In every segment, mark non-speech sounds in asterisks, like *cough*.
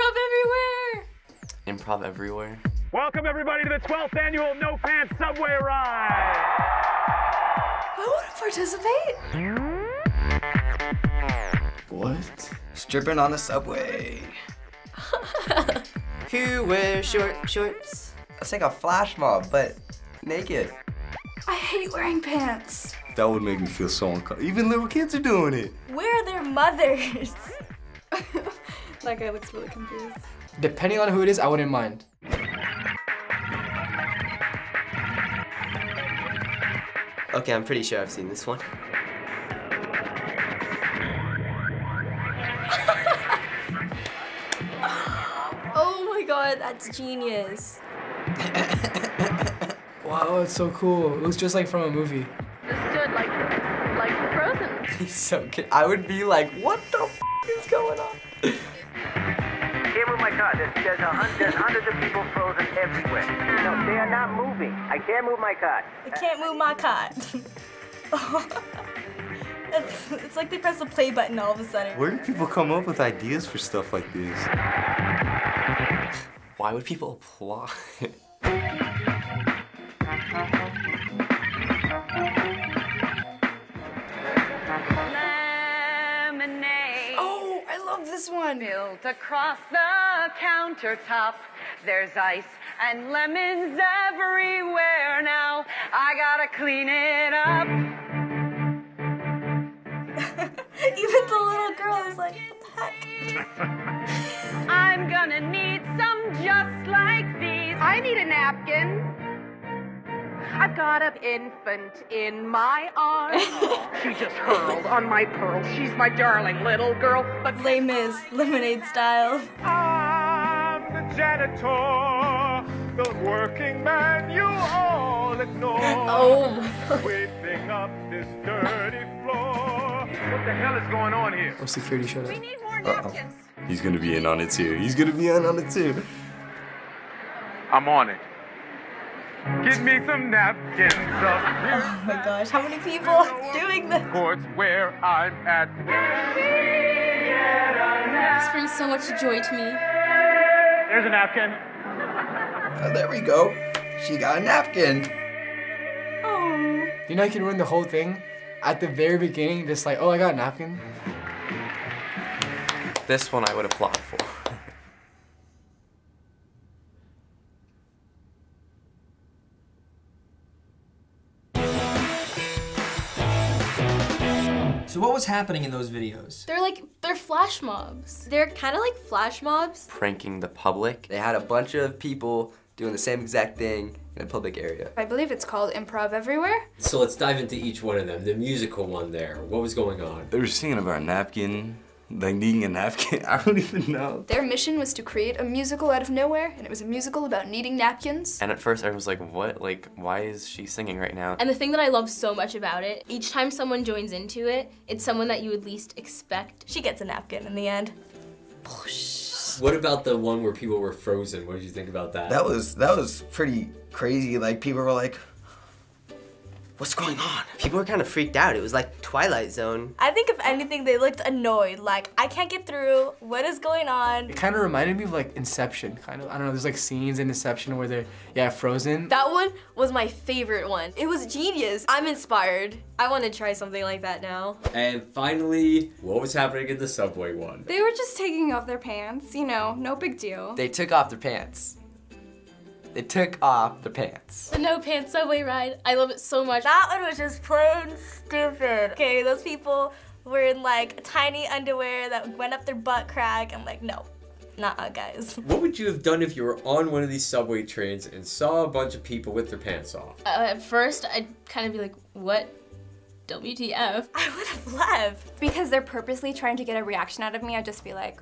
everywhere. Improv everywhere. Welcome everybody to the 12th annual No Pants Subway Ride. I want to participate. What? Stripping on the subway. *laughs* Who wears short shorts? That's like a flash mob, but naked. I hate wearing pants. That would make me feel so uncomfortable. Even little kids are doing it. Where are their mothers? That guy looks really confused. Depending on who it is, I wouldn't mind. Okay, I'm pretty sure I've seen this one. *laughs* Oh my god, that's genius. *laughs* Wow, it's so cool. It looks just like from a movie. Stood like, like frozen. *laughs* He's so good. I would be like, what the f is going on? Can't my car. There's, there's, a hun- there's hundreds of people frozen everywhere. No, they are not moving. I can't move my car. I can't move my cot. *laughs* it's, it's like they press the play button all of a sudden. Where do people come up with ideas for stuff like this? Why would people apply? *laughs* this one. Built across the countertop. There's ice and lemons everywhere now. I gotta clean it up. *laughs* Even the little girl is like, what the heck? *laughs* I'm gonna need some just like these. I need a napkin. I've got an infant in my arms. *laughs* she just hurled on my pearls. She's my darling little girl. But Les Mis, lemonade style. I'm the janitor, the working man you all ignore. Oh. Sweeping up this dirty floor. What the hell is going on here? Oh, security showed up. we need more napkins. He's gonna be in on it too. He's gonna be in on it too. I'm on it. Get me some napkins up here. Oh my gosh, how many people are doing this? Courts where I'm at. This brings so much joy to me. There's a napkin. Oh, there we go. She got a napkin. Oh. You know, you can ruin the whole thing at the very beginning, just like, oh, I got a napkin. this one I would applaud for. So what was happening in those videos? They're like, they're flash mobs. They're kind of like flash mobs. Pranking the public. They had a bunch of people doing the same exact thing in a public area. I believe it's called Improv Everywhere. So let's dive into each one of them. The musical one there. What was going on? They were singing about a napkin, like needing a napkin. *laughs* I don't even know. Their mission was to create a musical out of nowhere, and it was a musical about needing napkins. And at first everyone was like, what? Like, why is she singing right now? And the thing that I love so much about it, each time someone joins into it, it's someone that you would least expect. She gets a napkin in the end. What about the one where people were frozen? What did you think about that? That was that was pretty crazy. Like people were like, "What's going on?" People were kind of freaked out. It was like Twilight Zone. I think if anything, they looked annoyed. Like, I can't get through. What is going on? It kind of reminded me of like Inception, kind of. I don't know, there's like scenes in Inception where they're, yeah, frozen. That one was my favorite one. It was genius. I'm inspired. I want to try something like that now. And finally, what was happening in the subway one? They were just taking off their pants, you know, no big deal. They took off their pants. They took off their pants. The no pants subway ride. I love it so much. That one was just plain stupid. Okay, those people were in like tiny underwear that went up their butt crack. I'm like, no, nah, guys. What would you have done if you were on one of these subway trains and saw a bunch of people with their pants off? Uh, at first, I'd kind of be like, what? WTF? I would have left. Because they're purposely trying to get a reaction out of me, I'd just be like,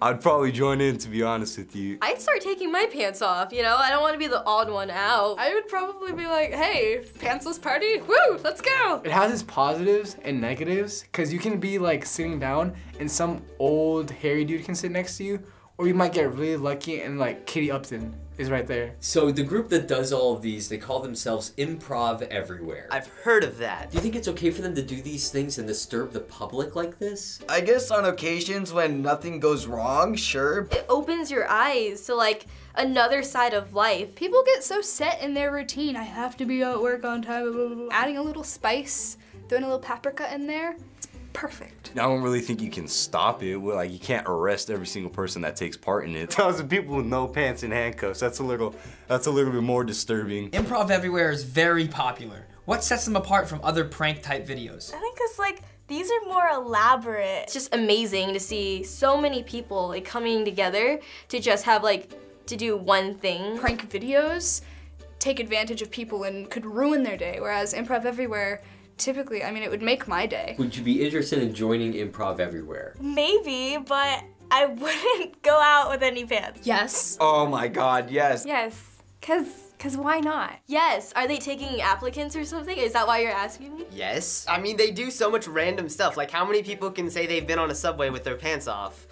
I'd probably join in, to be honest with you. I'd start taking my pants off, you know? I don't want to be the odd one out. I would probably be like, hey, pantsless party, woo, let's go. It has its positives and negatives, because you can be like sitting down and some old hairy dude can sit next to you, or you might get really lucky and like Katie Upton is right there. So the group that does all of these, they call themselves Improv Everywhere. I've heard of that. Do you think it's okay for them to do these things and disturb the public like this? I guess on occasions when nothing goes wrong, sure. It opens your eyes to like another side of life. People get so set in their routine. I have to be at work on time. Blah, blah, blah. Adding a little spice, throwing a little paprika in there, it's perfect. I don't really think you can stop it. Well, Like you can't arrest every single person that takes part in it. *laughs* Thousand people with no pants and handcuffs. That's a little. That's a little bit more disturbing. Improv Everywhere is very popular. What sets them apart from other prank type videos? I think it's like these are more elaborate. It's just amazing to see so many people like coming together to just have like to do one thing. Prank videos take advantage of people and could ruin their day, whereas Improv Everywhere, typically, I mean, it would make my day. Would you be interested in joining Improv Everywhere? Maybe, but I *laughs* wouldn't go out with any pants. Yes. Oh my god, yes. Yes, cause, cause why not? Yes. Are they taking applicants or something? Is that why you're asking me? Yes. I mean, they do so much random stuff. Like, how many people can say they've been on a subway with their pants off?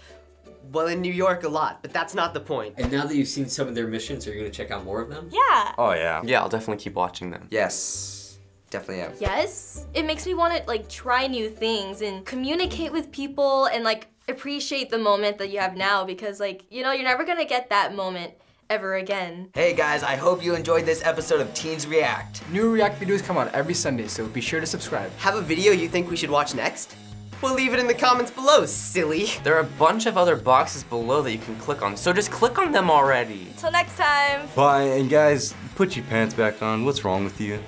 Well, in New York, a lot, but that's not the point. And now that you've seen some of their missions, are you gonna check out more of them? Yeah. Oh yeah. Yeah, I'll definitely keep watching them. Yes. Definitely am. Yes. It makes me want to like try new things and communicate with people and like appreciate the moment that you have now because like, you know, you're never going to get that moment ever again. Hey guys, I hope you enjoyed this episode of Teens React. New React videos come out every Sunday, so be sure to subscribe. Have a video you think we should watch next? Well, leave it in the comments below, silly. There are a bunch of other boxes below that you can click on, so just click on them already. Till next time. Bye, and guys, put your pants back on. What's wrong with you?